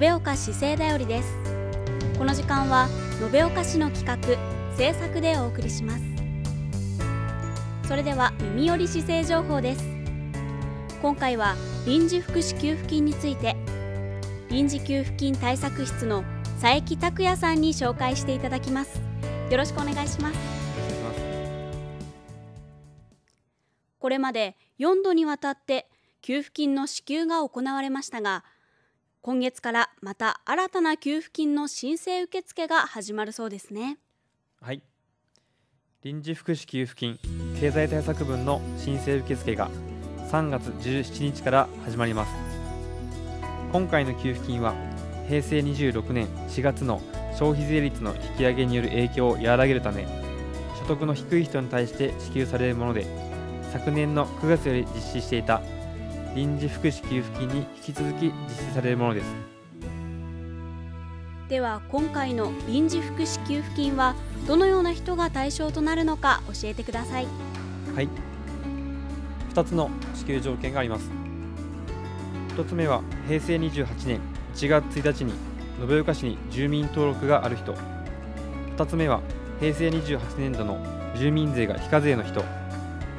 延岡市政だよりです。この時間は延岡市の企画制作でお送りします。それでは耳寄り市政情報です。今回は臨時福祉給付金について臨時給付金対策室の佐伯拓也さんに紹介していただきます。よろしくお願いします。これまで4度にわたって給付金の支給が行われましたが今月からまた新たな給付金の申請受付が始まるそうですね。はい。臨時福祉給付金経済対策分の申請受付が3月17日から始まります。今回の給付金は平成26年4月の消費税率の引き上げによる影響を和らげるため所得の低い人に対して支給されるもので昨年の9月より実施していた臨時福祉給付金に引き続き実施されるものです。では今回の臨時福祉給付金はどのような人が対象となるのか教えてください。はい。2つの支給条件があります。1つ目は平成28年1月1日に延岡市に住民登録がある人。2つ目は平成28年度の住民税が非課税の人。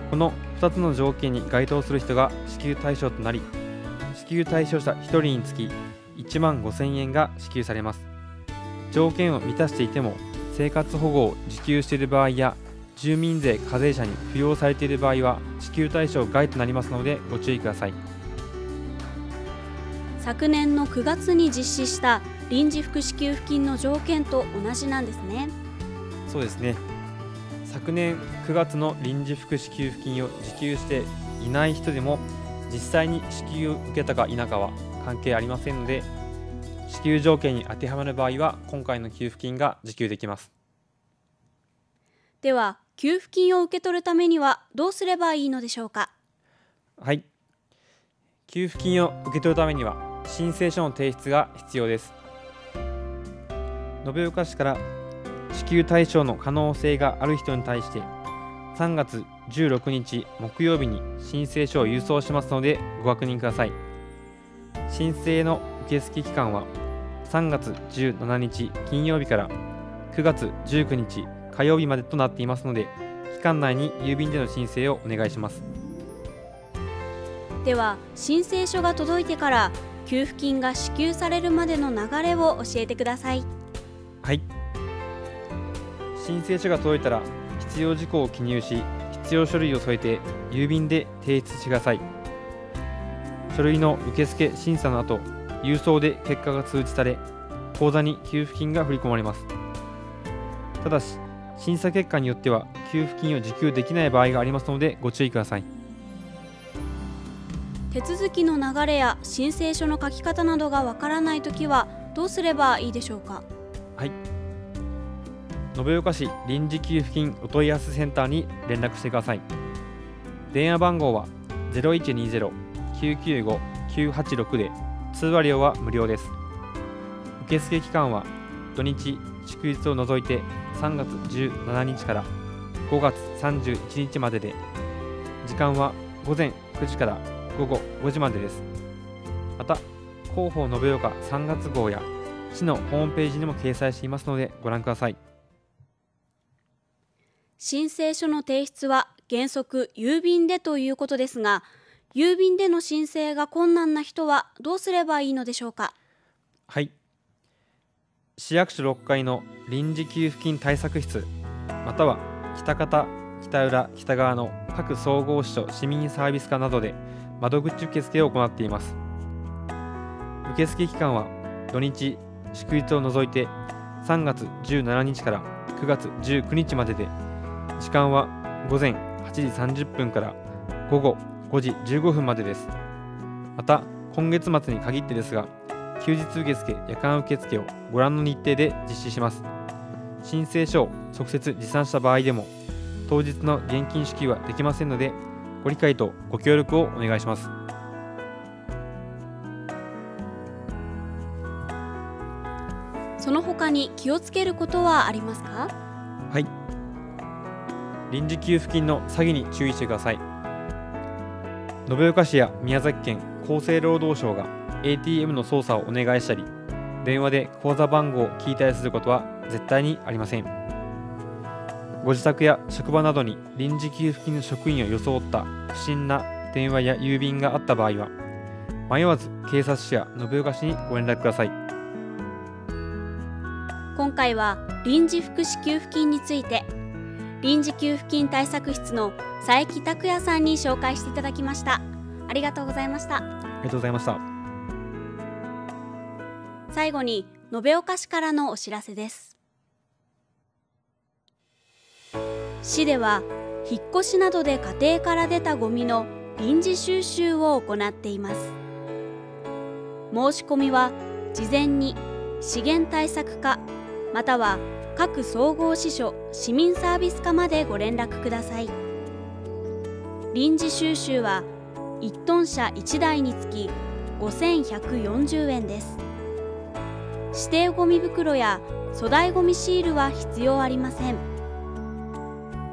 この2つの条件に該当する人が支給対象となり支給対象者1人につき1万5000円が支給されます。条件を満たしていても生活保護を受給している場合や住民税課税者に扶養されている場合は支給対象外となりますのでご注意ください。昨年の9月に実施した臨時福祉給付金の条件と同じなんですね。そうですね昨年9月の臨時福祉給付金を受給していない人でも実際に支給を受けたか否かは関係ありませんので支給条件に当てはまる場合は今回の給付金が受給できます。では給付金を受け取るためにはどうすればいいのでしょうか？はい。給付金を受け取るためには申請書の提出が必要です。延岡市から支給対象の可能性がある人に対して3月16日木曜日に申請書を郵送しますのでご確認ください。申請の受付期間は3月17日金曜日から9月19日火曜日までとなっていますので期間内に郵便での申請をお願いします。では申請書が届いてから給付金が支給されるまでの流れを教えてください。はい申請書が届いたら必要事項を記入し必要書類を添えて郵便で提出してください。書類の受付審査の後郵送で結果が通知され口座に給付金が振り込まれます。ただし審査結果によっては給付金を受給できない場合がありますのでご注意ください。手続きの流れや申請書の書き方などがわからないときはどうすればいいでしょうか？はい延岡市臨時給付金お問い合わせセンターに連絡してください。電話番号は0120-995-986で通話料は無料です。受付期間は土日祝日を除いて3月17日から5月31日までで時間は午前9時から午後5時までです。また広報延岡3月号や市のホームページにも掲載していますのでご覧ください。申請書の提出は原則郵便でということですが郵便での申請が困難な人はどうすればいいのでしょうか？はい。市役所6階の臨時給付金対策室または北方北浦北側の各総合支所市民サービス課などで窓口受付を行っています。受付期間は土日祝日を除いて3月17日から9月19日までで時間は午前8時30分から午後5時15分までです。また今月末に限ってですが休日受付夜間受付をご覧の日程で実施します。申請書を直接持参した場合でも当日の現金支給はできませんのでご理解とご協力をお願いします。その他に気をつけることはありますか？はい臨時給付金の詐欺に注意してください。延岡市や宮崎県厚生労働省が ATM の操作をお願いしたり電話で口座番号を聞いたりすることは絶対にありません。ご自宅や職場などに臨時給付金の職員を装った不審な電話や郵便があった場合は迷わず警察署や延岡市にご連絡ください。今回は臨時福祉給付金について臨時給付金対策室の佐伯拓也さんに紹介していただきました。ありがとうございました。ありがとうございました。最後に延岡市からのお知らせです。市では引っ越しなどで家庭から出たゴミの臨時収集を行っています。申し込みは事前に資源対策課または各総合支所市民サービス課までご連絡ください。臨時収集は1トン車1台につき5140円です。指定ゴミ袋や粗大ゴミシールは必要ありません。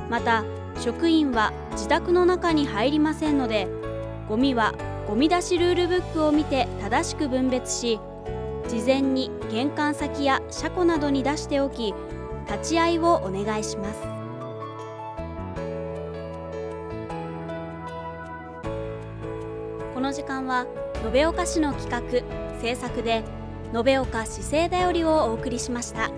また職員は自宅の中に入りませんのでゴミはゴミ出しルールブックを見て正しく分別し事前に玄関先や車庫などに出しておき立ち会いをお願いしますこの時間は延岡市の企画制作で延岡市政だよりをお送りしました。